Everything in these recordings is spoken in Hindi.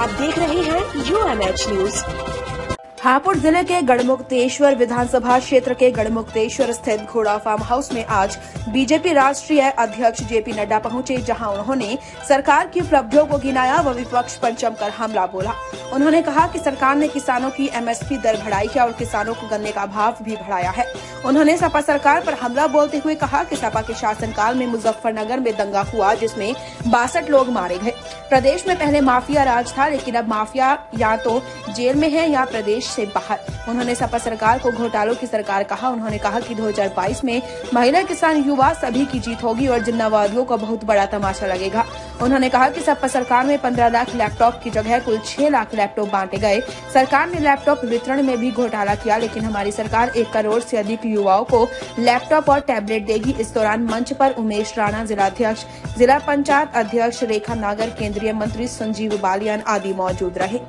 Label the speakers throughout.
Speaker 1: आप देख रहे हैं U M H news
Speaker 2: Hapur ज़िले के गढ़मुक्तेश्वर विधानसभा क्षेत्र के गढ़मुक्तेश्वर स्थित घोड़ा फार्म हाउस में आज बीजेपी राष्ट्रीय अध्यक्ष जेपी नड्डा पहुँचे, जहाँ उन्होंने सरकार की उपलब्धियों को गिनाया व विपक्ष पर जमकर हमला बोला। उन्होंने कहा कि सरकार ने किसानों की एमएसपी दर बढ़ाई है और किसानों को गन्ने का भाव भी बढ़ाया है। उन्होंने सपा सरकार पर हमला बोलते हुए कहा कि सपा के शासनकाल में मुजफ्फरनगर में दंगा हुआ, जिसमें बासठ लोग मारे गए। प्रदेश में पहले माफिया राज था, लेकिन अब माफिया या तो जेल में है या प्रदेश से बाहर। उन्होंने सपा सरकार को घोटालों की सरकार कहा। उन्होंने कहा कि 2022 में महिला किसान युवा सभी की जीत होगी और जिन्नावादियों को बहुत बड़ा तमाशा लगेगा। उन्होंने कहा कि सपा सरकार में 15 लाख लैपटॉप की जगह कुल 6 लाख लैपटॉप बांटे गए। सरकार ने लैपटॉप वितरण में भी घोटाला किया, लेकिन हमारी सरकार एक करोड़ से अधिक युवाओं को लैपटॉप और टैबलेट देगी। इस दौरान मंच पर उमेश राणा, जिलाध्यक्ष, जिला पंचायत अध्यक्ष, रेखा नागर, केंद्रीय मंत्री संजीव बालियान आदि मौजूद रहे।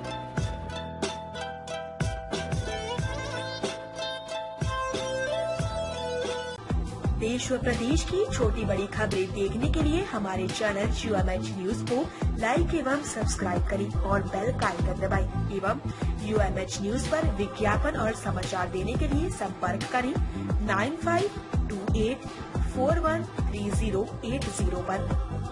Speaker 1: देश व प्रदेश की छोटी बड़ी खबरें देखने के लिए हमारे channel U M H news को लाइक एवं सब्सक्राइब करें और बेल का आइकन दबाएँ एवं यू एम एच न्यूज़ पर विज्ञापन और समाचार देने के लिए संपर्क करें nine five two eight four one three zero eight zero पर